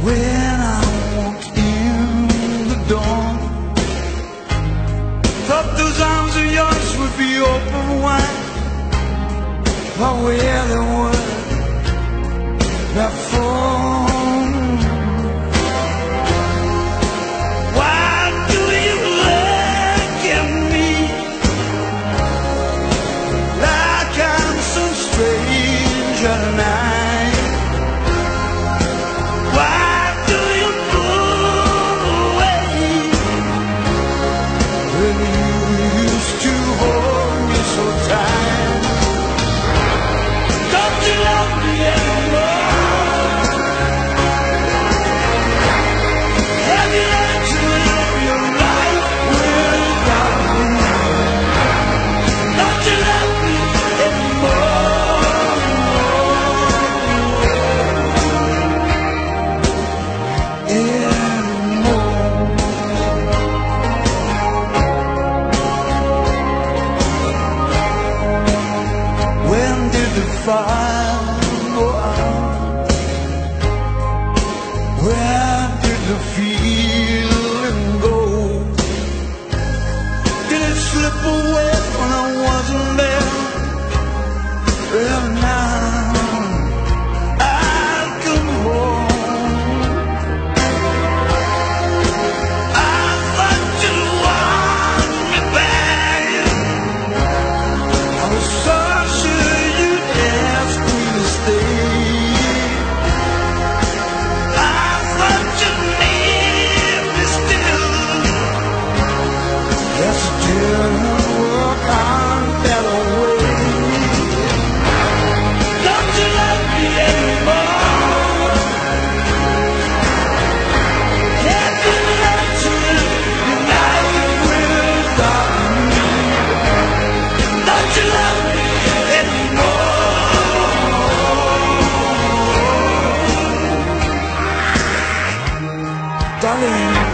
When I walk in the dawn Thought those arms of yours would be open wide. But where they were before far. darling.